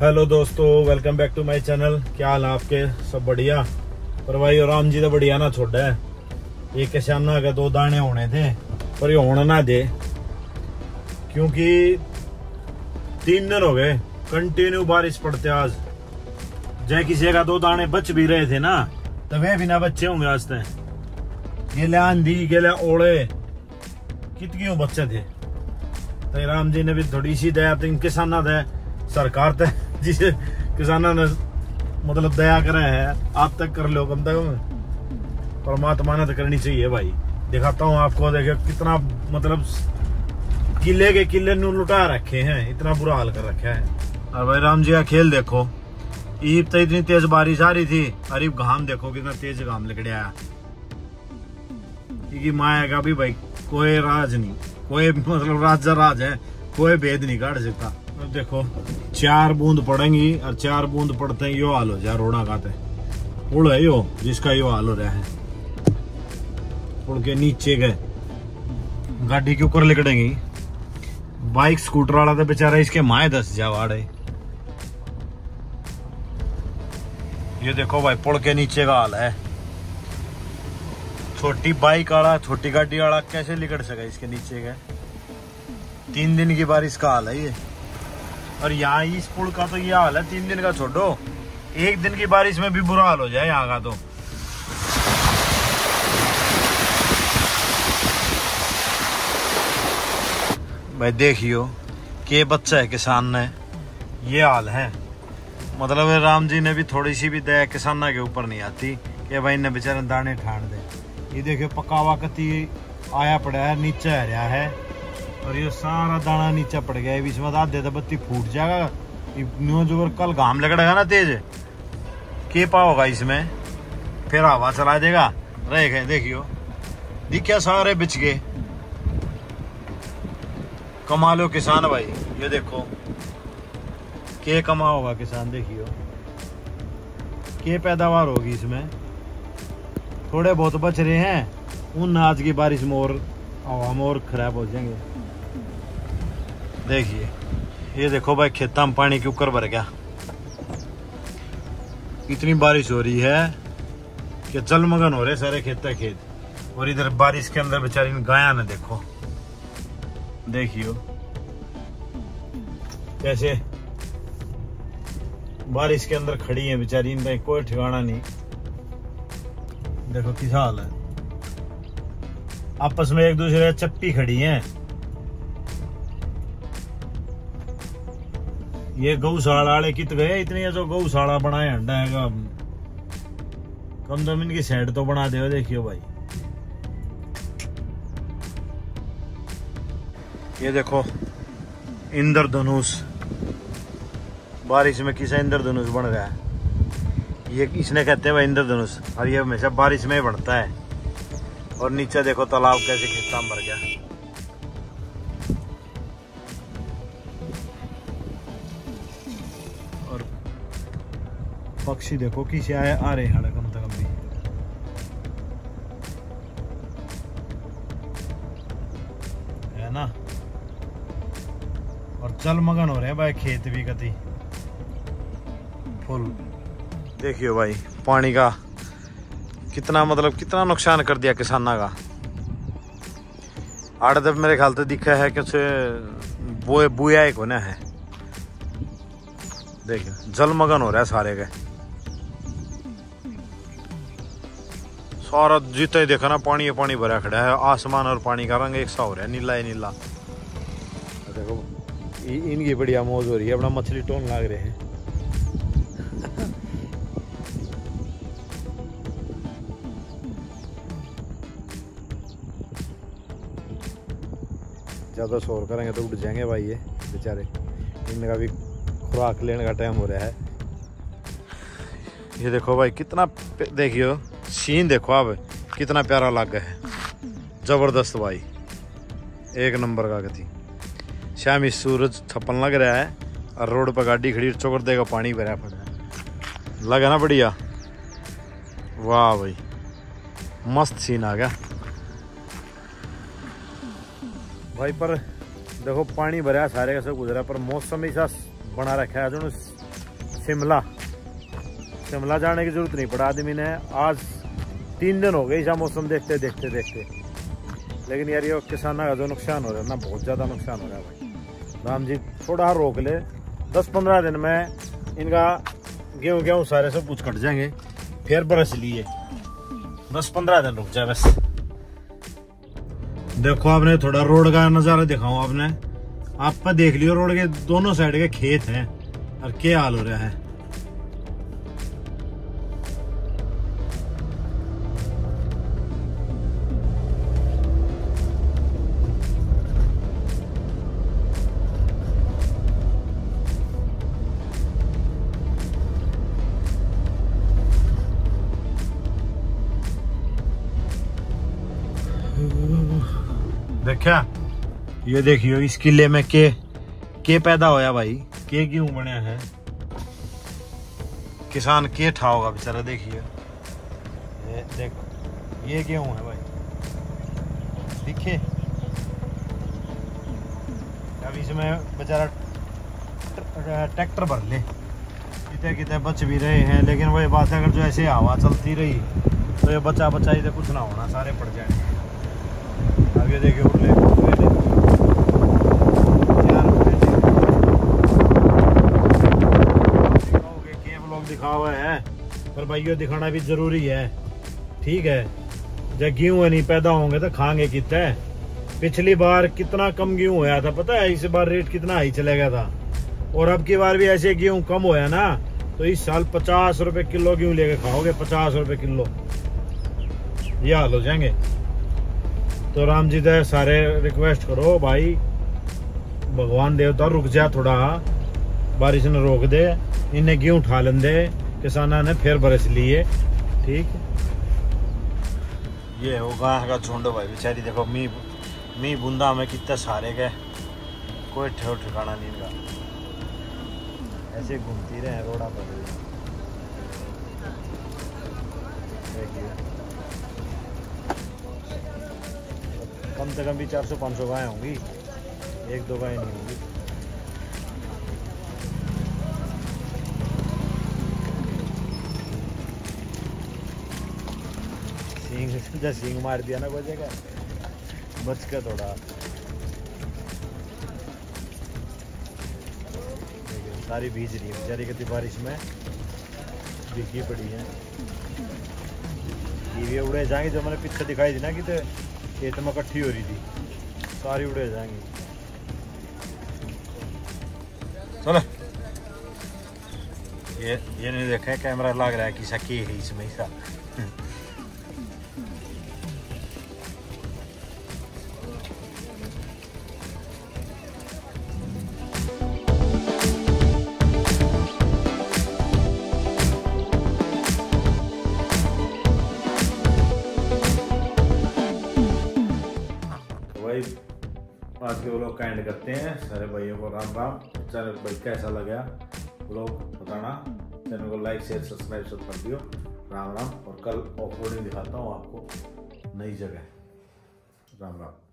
Hello दोस्तों welcome back to my channel क्या हाल आपके? सब बढ़िया? पर भाई, राम जी तो बढ़िया ना छोड़ा है। ये किसाना के दो दाने होने थे, पर ये होना ना दे। क्योंकि तीन दिन हो गए कंटिन्यू बारिश पड़ते आज। जय किसी का दो दाने बच भी रहे थे ना तो वे भी ना बच्चे होंगे आज तक। ये ले आंधी, ये ले ओले कितने बच्चे थे? तो राम जी ने भी थोड़ी सी दया तो किसाना दे सरकार तक जिसे किसानों ने मतलब दया करे है, आप तक कर लो, कम तक परमात्मा ने तो करनी चाहिए भाई। दिखाता हूँ आपको देखो कितना मतलब किले के किले नु लुटा रखे हैं, इतना बुरा हाल कर रखा है। और भाई राम जी का खेल देखो। ईब तो इतनी तेज बारिश आ रही थी अरे घाम देखो कितना तेज घाम निकलिया क्योंकि माया का भी भाई कोई राज नहीं, कोई मतलब राजा राज है, कोई भेद नहीं, काट सकता। देखो, चार बूंद पड़ेंगी और चार बूंद पड़ते हैं, यो हाल हो जाए रोड़ा खाते पुल है यो, जिसका यो हाल हो रहा है। पुल के नीचे गए। गाड़ी के ऊपर लिकड़ेंगी। बाइक, स्कूटर वाला तो बेचारा इसके माए दस जा वाड़े। ये देखो भाई, पुल के नीचे का हाल है। छोटी बाइक वाला, छोटी गाड़ी वाला कैसे लिकड़ सका इसके नीचे का तीन दिन की बारिश का हाल है ये। और यहाँ इस पुल का तो ये हाल है, तीन दिन का छोड़ो। एक दिन की बारिश में भी बुरा हाल हो जाए यहाँ का तो। भाई देखियो, के बच्चा है, किसान ने। ये हाल है। मतलब राम जी ने भी थोड़ी सी भी दया किसाना के ऊपर नहीं आती, कि भाई ने बेचारे दाने ठान दे। ये देखियो, पकावा कती आया पड़ा है, नीचे रहा है। और ये सारा दाना नीचे पड़ गया। इसमें आधे तो बत्ती फूट जाएगा। न्यू जो कल घाम लगड़ेगा ना तेज। के पाओगा इसमें? फिर हवा चला देगा। रह गए, देखियो। दिखे सारे बिछ गए। कमा लो किसान भाई, ये देखो। के कमा होगा किसान, देखियो। के पैदावार होगी इसमें? थोड़े बहुत बच रहे हैं। उन आज की बारिश में और हवा में और खराब हो जाएँगे। देखिए, ये देखो भाई, खेता में पानी के ऊपर भर गया। इतनी बारिश हो रही है कि जलमगन हो रहे सारे खेत खेत। और इधर बारिश के अंदर बेचारी गाया ने देखो। देखियो। कैसे? बारिश के अंदर खड़ी है बेचारी, इनका कोई ठिकाना नहीं। देखो किस हाल है। आपस में एक दूसरे चप्पी खड़ी हैं। ये गौशाला वाले कित गए? इतनी जो गौशाला बनाए अंडा है कम कम इनकी साइड तो बना दे, देखियो भाई। ये देखो, इंद्रधनुष। बारिश में किसा इंद्रधनुष बन रहा है? ये इसने कहते हैं भाई इंद्रधनुष। और ये हमेशा बारिश में ही बनता है। और नीचे देखो तालाब कैसे खेता भर गया। पक्षी देखो, किसे आए आ रहे हैं कम से कम भी। है ना? और जलमगन हो रहे हैं भाई, खेत भी कति। फुल। देखियो भाई, पानी का कितना मतलब कितना नुकसान कर दिया किसाना का। आठ दब मेरे ख्याल से दिखा है कि उसे बुए एक होना है। देखियो जलमगन हो रहा है सारे के। सारा जितना ही देखा ना पानी ही पानी भरा खड़ा है। आसमान और पानी का रंग एक सा हो रहा है नीला ही नीला। देखो इनकी बढ़िया मौज हो रही है अपना मछली टोन लाग रहे हैं। ज़्यादा शोर करेंगे तो उठ जाएँगे भाई ये बेचारे। इनका भी खुराक लेने का टाइम हो रहा है। ये देखो भाई कितना देखियो। सीन देखो अब कितना प्यारा लग है। ज़बरदस्त भाई। एक नंबर का गति। शाम इस सूरज थप्पन लग रहा है, और रोड पर गाड़ी खड़ी चौकर देगा, पानी भरा पड़ा लगा ना बढ़िया। वाह भाई, मस्त सीन आ गया। भाई, पर देखो, पानी भरा सारे का सब गुजरा, पर मौसम ऐसा बना रखा है जो शिमला। शिमला जाने की ज़रूरत नहीं पड़ा, आदमी ने आज तीन दिन हो गए ऐसा मौसम देखते देखते देखते। लेकिन यार ये किसानों का जो नुकसान हो रहा है ना, बहुत ज़्यादा नुकसान हो रहा है भाई। राम जी, थोड़ा रोक ले। दस पंद्रह दिन में इनका गेहूँ गेहूँ सारे सब कुछ कट जाएँगे, फिर बरस लिए। दस पंद्रह दिन रुक जाए बस। देखो आपने, थोड़ा रोड का नज़ारा दिखाऊँ आपने। आप पर देख लियो, रोड के दोनों साइड के खेत हैं, और क्या हाल हो रहा है। देखा? ये देखियो, इस किले में के के पैदा होया भाई? के क्यों बनया है? किसान के ठा होगा बेचारा देखिए ये देखो, ये क्यों है भाई। दिखे? अब इसमें बेचारा ट्रैक्टर भर ले। कितने कितने बच भी रहे हैं, लेकिन वही बात है, अगर जो ऐसे हवा चलती रही तो ये बचा बचा तो कुछ ना होना, सारे पड़ जाएँगे। है, पर भाइयों, दिखाना भी ज़रूरी है। ठीक है? जब गेहूँ नहीं, पैदा होंगे तो खाएँगे कितना? पिछली बार कितना कम गेहूँ होया था, पता है? इस बार रेट कितना हाई चला गया था। और अब की बार भी ऐसे गेहूँ कम होया ना तो इस साल पचास रुपए किलो गेहूँ लेके खाओगे, पचास रुपए किलो। ये हाल हो जाएँगे। तो राम जी दे सारे रिक्वेस्ट करो, भाई। भगवान देवता रुक जा थोड़ा। बारिश ने रोक दे। इन्हें गेहूँ उठा लें दे किसाना ने फिर बरस लिए। ठीक? ये होगा का झुंड भाई, बेचारी देखो, मी मी बूंदा में कितने सारे गए। कोई ठेव ठिकाना नहीं इनका। ऐसे घूमती रहे रोड़ा पर। देखिए। कम से कम भी चार सौ, पाँच सौ गाय होंगी। एक, दो गाय नहीं होंगी। सींग जब सींग मार दिया ना कोई जगह, बच के थोड़ा। सारी भीज रही है, बेचारी कितनी बारिश में भीगी पड़ी है। ये उड़े जाएँगे जो मैंने पीछे दिखाई थी ना कि तो खेत में इकट्ठी हो रही थी। सारी उड़े जाएँगी। चलो। ये ये नहीं देखा, कैमरा लग रहा है कि सकी है इसमें भाई, आज के ब्लॉग का एंड करते हैं। सारे भाइयों को राम राम। चैनल भाई, कैसा लगा ब्लॉग बताना। चैनल को लाइक शेयर सब्सक्राइब सब कर दियो। राम राम। और कल ऑफ़ रोडिंग दिखाता हूँ आपको नई जगह। राम राम।